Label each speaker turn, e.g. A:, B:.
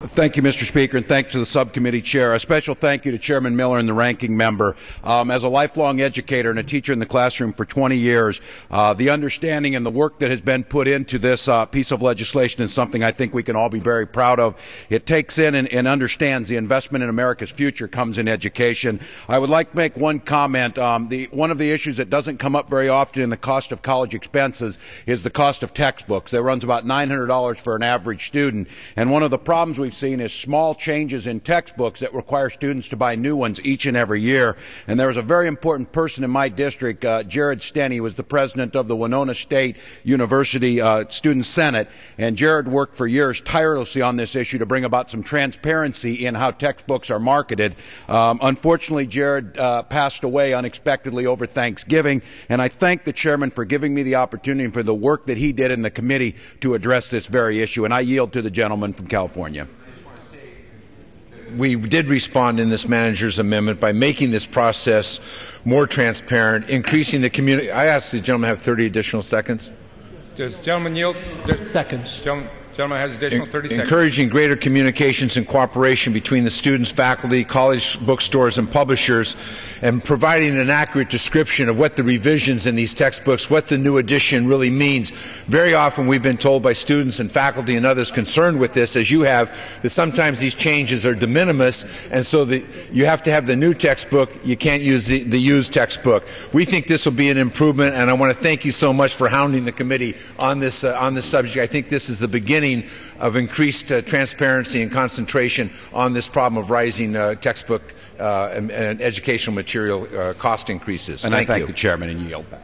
A: Thank you, Mr. Speaker, and thanks to the subcommittee chair. A special thank you to Chairman Miller and the ranking member. Um, as a lifelong educator and a teacher in the classroom for 20 years, uh, the understanding and the work that has been put into this uh, piece of legislation is something I think we can all be very proud of. It takes in and, and understands the investment in America's future comes in education. I would like to make one comment. Um, the, one of the issues that doesn't come up very often in the cost of college expenses is the cost of textbooks. It runs about $900 for an average student. And one of the problems we we've seen is small changes in textbooks that require students to buy new ones each and every year. And there was a very important person in my district, uh, Jared Steny, who was the president of the Winona State University uh, Student Senate. And Jared worked for years tirelessly on this issue to bring about some transparency in how textbooks are marketed. Um, unfortunately, Jared uh, passed away unexpectedly over Thanksgiving. And I thank the chairman for giving me the opportunity for the work that he did in the committee to address this very issue. And I yield to the gentleman from California
B: we did respond in this manager's amendment by making this process more transparent, increasing the community. I asked the gentleman to have 30 additional seconds.
C: Does gentleman yield?
D: Does, seconds.
C: Gentleman, Gentleman has additional 30 seconds.
B: Encouraging greater communications and cooperation between the students, faculty, college bookstores, and publishers, and providing an accurate description of what the revisions in these textbooks, what the new edition really means. Very often we've been told by students and faculty and others concerned with this, as you have, that sometimes these changes are de minimis, and so the, you have to have the new textbook, you can't use the, the used textbook. We think this will be an improvement, and I want to thank you so much for hounding the committee on this, uh, on this subject. I think this is the beginning beginning of increased uh, transparency and concentration on this problem of rising uh, textbook uh, and, and, educational material uh, cost increases.
A: And
B: thank
A: I thank
B: you.
A: the chairman and yield back.